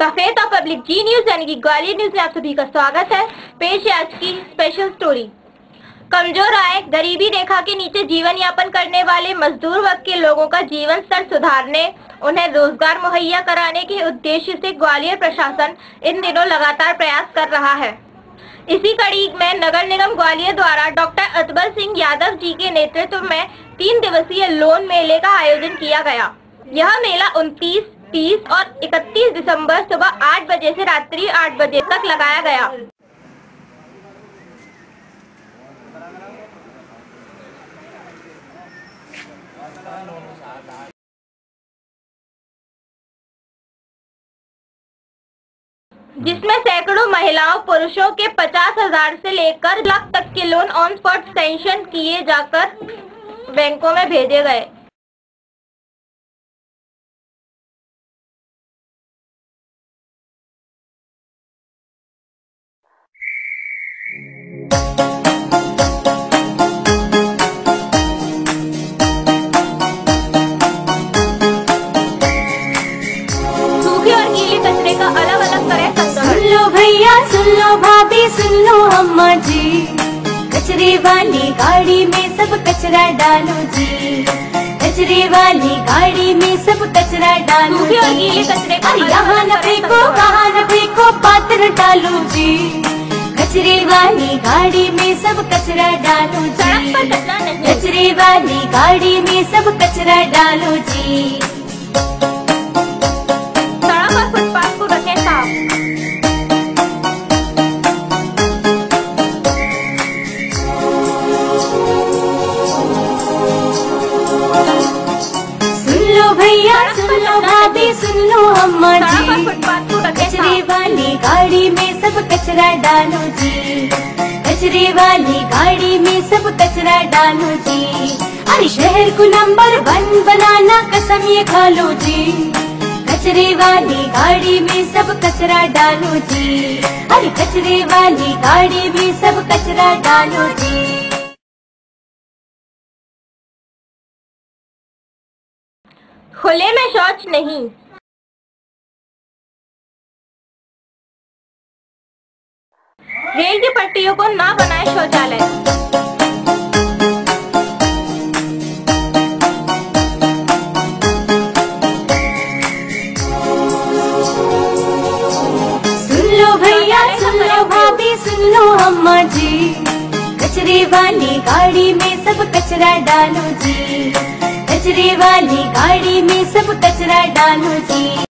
Public जी news यानी कि Gwalior news में आप सभी का स्वागत है। पेश है आज की स्पेशल स्टोरी कमज़ोर आय गरीबी रेखा के नीचे जीवन यापन करने वाले मजदूर वर्ग के लोगों का जीवन स्तर सुधारने उन्हें रोज़गार मुहैया कराने के उद्देश्य से ग्वालियर प्रशासन इन दिनों लगातार प्रयास कर रहा है। इसी कड़ी में नगर निगम ग्वालियर द्वारा डॉक्टर अकबर सिंह यादव जी के नेतृत्व में तीन दिवसीय लोन मेले का आयोजन किया गया। यह मेला 29, 30 और 31 दिसंबर सुबह 8 बजे से रात्रि 8 बजे तक लगाया गया। जिसमें सैकड़ों महिलाओं, पुरुषों के पचास हज़ार से लेकर लाख तक के लोन ऑन स्पॉट सेंशन किए जाकर बैंकों में भेजे गए। सुन लो अम्मा जी कचरे वाली गाड़ी में सब कचरा डालो जी। कचरे वाली गाड़ी में सब कचरा डालो जी। यहाँ न फेंको कहाँ न फेंको पात्र डालो जी। कचरे वाली गाड़ी में सब कचरा डालो जी। कचरे वाली गाड़ी में सब कचरा डालो जी। लो भैया सुन लो भाभी सुन लो अम्मा जी। कचरे वाली गाड़ी में सब कचरा डालो जी। कचरे वाली गाड़ी में सब कचरा डालो जी। अरे शहर को नंबर वन बनाना कसम ये खा लो जी। कचरे वाली गाड़ी में सब कचरा डालो जी। अरे कचरे वाली गाड़ी में सब कचरा डालो जी। खुले में शौच नहीं। रेल की पट्टियों को ना बनाए शौचालय। सुन लो भैया सुन लो भाभी सुन लो अम्मा जी। कचरे वाली गाड़ी में सब कचरा डालो जी। कचरे वाली गाड़ी में सब कचरा डालो जी।